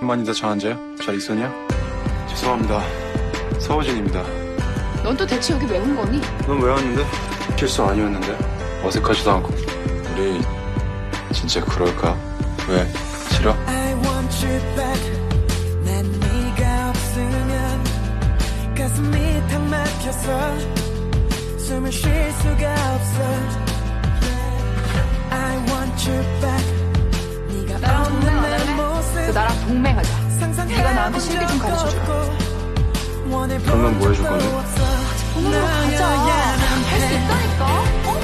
만이다 장한자야? 잘 있었냐? 죄송합니다. 서우진입니다. 넌 또 대체 여기 왜 온 거니? 넌 왜 왔는데? 실수 아니었는데? 어색하지도 않고. 우리 진짜 그럴까? 왜? 싫어? I want you back 난 네가 없으면 가슴이 탁 막혀서 숨을 쉴 수가 없어 네가 나한테 실기 좀 가르쳐 주라. 그럼 넌뭐 해줄 건데? 동맹으로 가자. 할 수 있다니까. 어?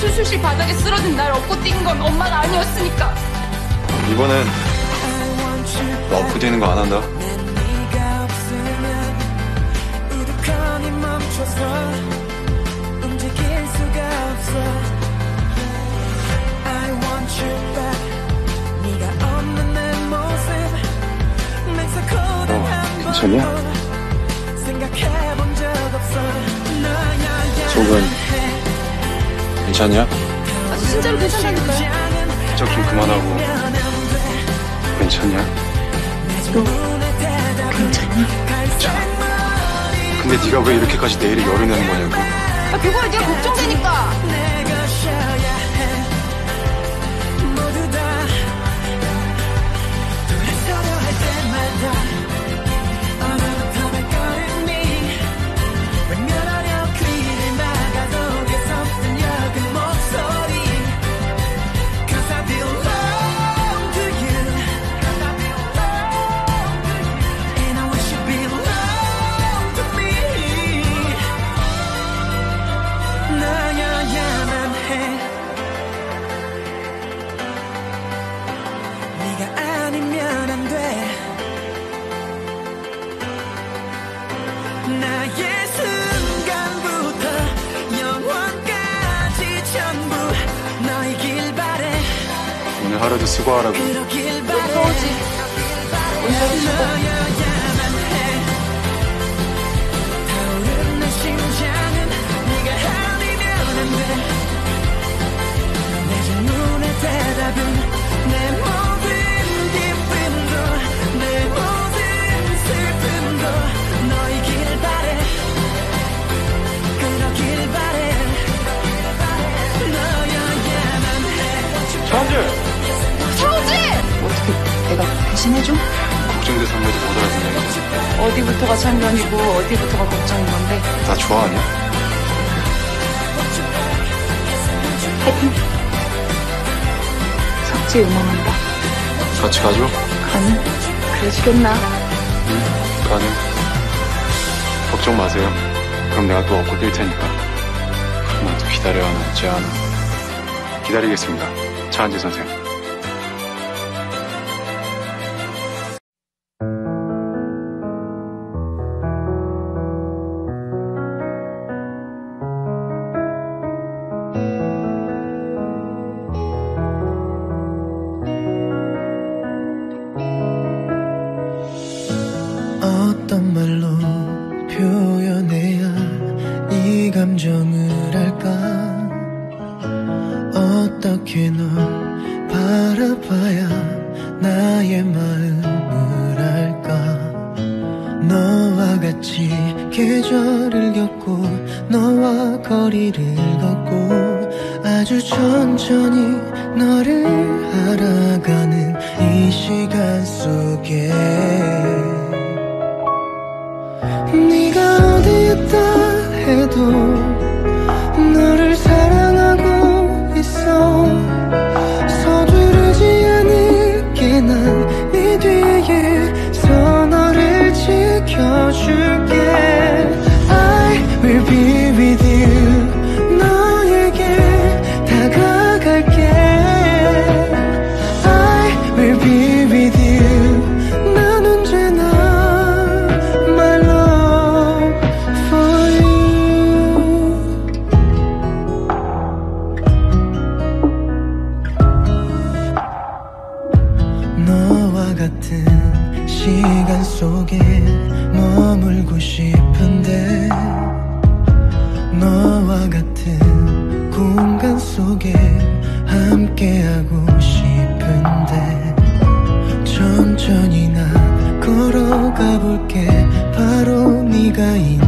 수술실 바닥에 쓰러진 날 업고 뛴 건 엄마가 아니었으니까. 이번엔 너 업고 뛰는 거 안 한다. 어, 한 괜찮냐? 속은 괜찮냐? 아, 진짜로 괜찮다니까요. 짝좀 그만하고 괜찮냐? 괜찮니? 근데 네가 왜 이렇게까지 내일이 열이 나는 거냐고. 아, 그거야 네가 걱정되니까. 오늘 하루도 수고하라고. 대신해줘? 걱정돼서 한 마디 못 알아듣냐. 어디부터가 참견이고 어디부터가 걱정인 건데. 나 좋아하냐? 파이팅. 석지 응원한다. 같이 가죠? 가는? 그래 주겠나? 응, 가능. 걱정 마세요. 그럼 내가 또 업고 뛸 테니까. 그만 또 기다려야 하나, 어째 하나. 기다리겠습니다. 차한재 선생. 어떤 말로 표현해야 이 감정을 알까? 어떻게 널 바라봐야 나의 마음을 알까? 너와 같이 계절을 겪고 너와 거리를 걷고 아주 천천히 너를 알아가는 이 시간 속에 네가 어디 있다 해도 너를 사랑하고 있어. 서두르지 않을게 난 네 뒤에 서 너를 지켜줄게. I will be 시간 속에 머물고 싶은데 너와 같은 공간 속에 함께하고 싶은데 천천히 나 걸어가 볼게. 바로 네가 있는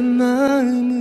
마음을